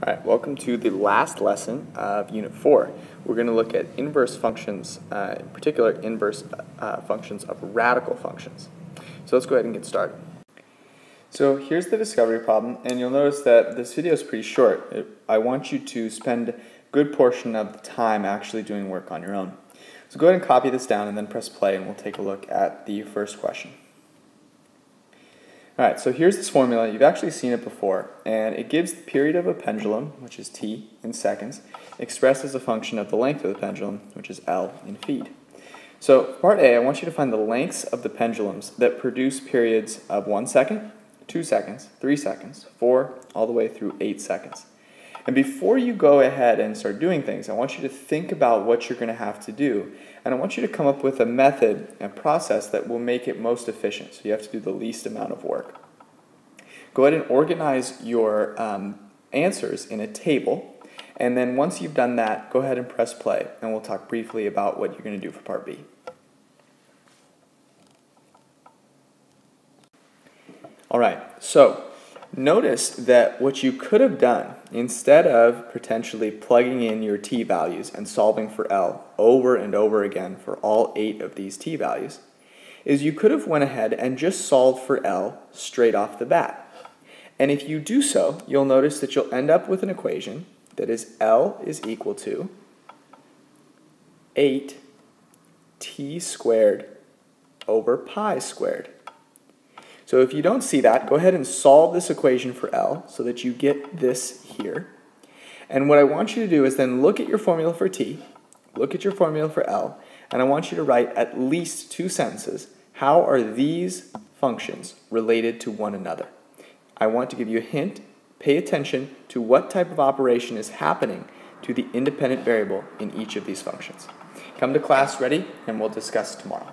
All right, welcome to the last lesson of Unit 4. We're going to look at inverse functions, uh, in particular inverse uh, functions of radical functions. So let's go ahead and get started. So here's the discovery problem, and you'll notice that this video is pretty short. It, I want you to spend a good portion of the time actually doing work on your own. So go ahead and copy this down and then press play, and we'll take a look at the first question. All right, so here's this formula. You've actually seen it before, and it gives the period of a pendulum, which is t, in seconds, expressed as a function of the length of the pendulum, which is L in feet. So part A, I want you to find the lengths of the pendulums that produce periods of one second, two seconds, three seconds, four, all the way through eight seconds. And before you go ahead and start doing things, I want you to think about what you're going to have to do. And I want you to come up with a method and process that will make it most efficient. So you have to do the least amount of work. Go ahead and organize your um, answers in a table. And then once you've done that, go ahead and press play. And we'll talk briefly about what you're going to do for part B. All right, so Notice that what you could have done, instead of potentially plugging in your t values and solving for L over and over again for all eight of these t values, is you could have went ahead and just solved for L straight off the bat. And if you do so, you'll notice that you'll end up with an equation that is L is equal to 8 t squared over pi squared. So if you don't see that, go ahead and solve this equation for L so that you get this here. And what I want you to do is then look at your formula for T, look at your formula for L, and I want you to write at least two sentences. How are these functions related to one another? I want to give you a hint. Pay attention to what type of operation is happening to the independent variable in each of these functions. Come to class ready, and we'll discuss tomorrow.